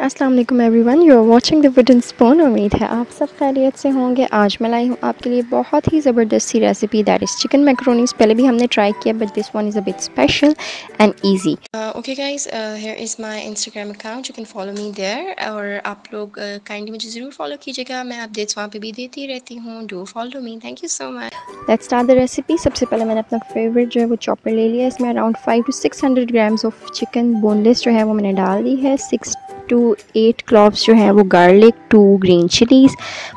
अस्सलाम वालेकुम everyone you are watching the Wooden Spoon उम्मीद है आप सब खैरियत से होंगे। आज मैं लाई हूँ आपके लिए बहुत ही ज़बरदस्त सी recipe that is chicken macaroni पहले भी हमने ट्राई किया but this one is a bit special and easy okay guys here is my Instagram account you can follow me there और आप लोग काइंडली uh, मुझे ज़रूर फॉलो कीजिएगा। मैं अपडेट्स वहाँ पर भी देती रहती हूँ। Do follow me thank you so much let's start the recipe सबसे पहले मैंने अपना फेवरेट जो है वो चॉपर ले लिया। इसमें around five to six hundred grams of chicken boneless जो है वो मैंने डाल दी है। सिक्स टू एट क्लॉव्स जो हैं, वो garlic two green chillies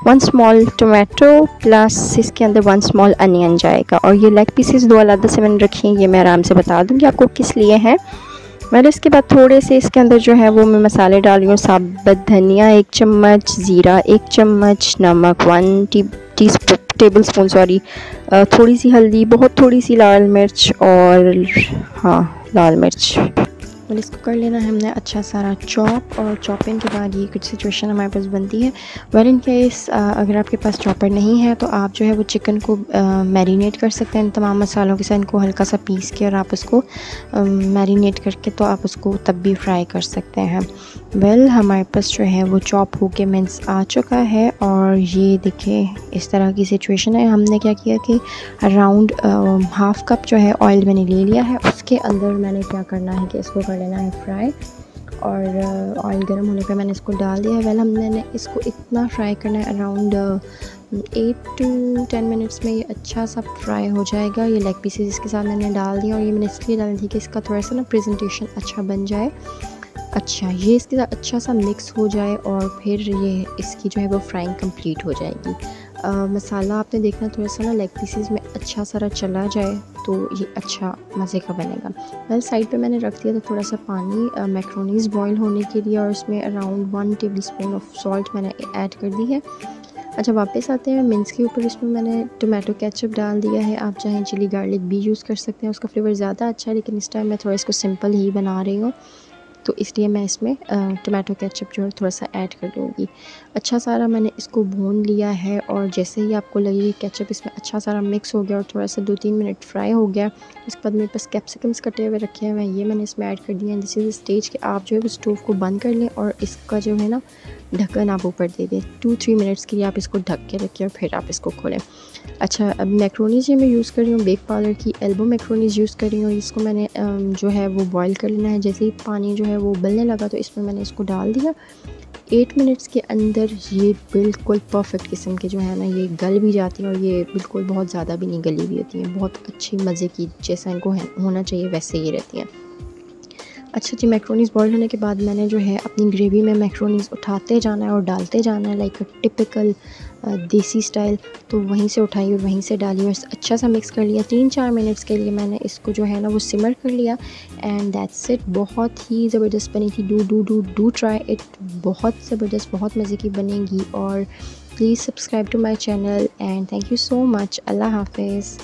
one small tomato plus इसके अंदर वन स्मॉल अनियन जाएगा। और ये लेग पीसेस दो अलग से मैंने रखे हैं, ये मैं आराम से बता दूँगी आपको किस लिए हैं। मैंने इसके बाद थोड़े से इसके अंदर जो है, वो मैं मसाले डाल रही हूँ, साबत धनिया, एक चम्मच ज़ीरा, एक चम्मच नमक one tea tea tablespoon sorry थोड़ी सी हल्दी, बहुत थोड़ी सी लाल मिर्च और हाँ लाल मिर्च। और इसको कर लेना है हमने अच्छा सारा चॉप और चॉपिंग के बाद ये कुछ सिचुएशन हमारे पास बनती है। वेल इन केस अगर आपके पास चॉपर नहीं है तो आप जो है वो चिकन को मैरिनेट कर सकते हैं। तमाम मसालों के साथ इनको हल्का सा पीस के और आप उसको मैरिनेट करके तो आप उसको तब भी फ्राई कर सकते हैं। वेल well, हमारे पास जो है वो चॉप होके मिन्स आ चुका है और ये देखें इस तरह की सिचुएशन है। हमने क्या किया कि अराउंड हाफ़ कप जो है ऑयल मैंने ले लिया है। उसके अंदर मैंने क्या करना है कि इसको कर लेना है फ्राई और ऑयल गर्म होने पे मैंने इसको डाल दिया है। वेल हमने इसको इतना फ्राई करना है around eight to ten minutes में ये अच्छा सा फ्राई हो जाएगा। ये लेग पीसेस इसके साथ मैंने डाल दिया और ये मैंने इसलिए डाल दी कि इसका थोड़ा सा ना प्रेजेंटेशन अच्छा बन जाए। अच्छा ये इसके साथ अच्छा सा मिक्स हो जाए और फिर ये इसकी जो है वो फ्राइंग कंप्लीट हो जाएगी। मसाला आपने देखना थोड़ा सा ना लेग पीसेस में अच्छा सारा चला जाए तो ये अच्छा मज़े का बनेगा। वेल साइड पे मैंने रख दिया था थोड़ा सा पानी मैक्रोनीस बॉईल होने के लिए, और इसमें around one tablespoon of salt मैंने ऐड कर दी है। अच्छा वापस आते हैं मिन्स के ऊपर, इसमें मैंने टोमेटो केचप डाल दिया है। आप चाहें चिली गार्लिक भी यूज़ कर सकते हैं, उसका फ्लेवर ज़्यादा अच्छा है, लेकिन इस टाइम मैं थोड़ा इसको सिंपल ही बना रही हूँ। तो इसलिए मैं इसमें टमाटो केचप जो है थोड़ा सा ऐड कर दूँगी। अच्छा सारा मैंने इसको भून लिया है और जैसे ही आपको लगे केचप इसमें अच्छा सारा मिक्स हो गया और थोड़ा सा दो तीन मिनट फ्राई हो गया, उसके बाद मेरे पास कैप्सिकम्स कटे हुए रखे हुए हैं ये मैंने इसमें ऐड कर दिया है। इज़ स्टेज के आप जो है स्टोव को बंद कर लें और इसका जो है ना ढक्कन आप ऊपर दे दें। टू थ्री मिनट्स के लिए आप इसको ढक के रखें और फिर आप इसको खोलें। अच्छा अब मैक्रोनीज मैं यूज़ कर रही हूँ बेक पाउडर की एल्बो मैक्रोनीज यूज़ कर रही हूँ। इसको मैंने जो है वो बॉईल कर लेना है। जैसे ही पानी जो है वो उबलने लगा तो इसमें मैंने इसको डाल दिया। एट मिनट्स के अंदर ये बिल्कुल परफेक्ट किस्म के जो है ना, ये गल भी जाती हैं और ये बिल्कुल बहुत ज़्यादा भी नहीं गली भी होती हैं। बहुत अच्छी मज़े की जैसा इनको होना चाहिए, वैसे ही रहती हैं। अच्छा जी मैक्रोनीस बॉयल होने के बाद मैंने जो है अपनी ग्रेवी में मैक्रोनीस उठाते जाना है और डालते जाना है लाइक टिपिकल देसी स्टाइल तो वहीं से उठाई और वहीं से डाली और अच्छा सा मिक्स कर लिया। तीन चार मिनट्स के लिए मैंने इसको जो है ना वो सिमर कर लिया एंड दैट्स इट बहुत ही ज़बरदस्त बनी थी do do do do try it बहुत ज़बरदस्त, बहुत मज़े की बनेगी और please subscribe to my channel and thank you so much अल्लाह हाफिज़.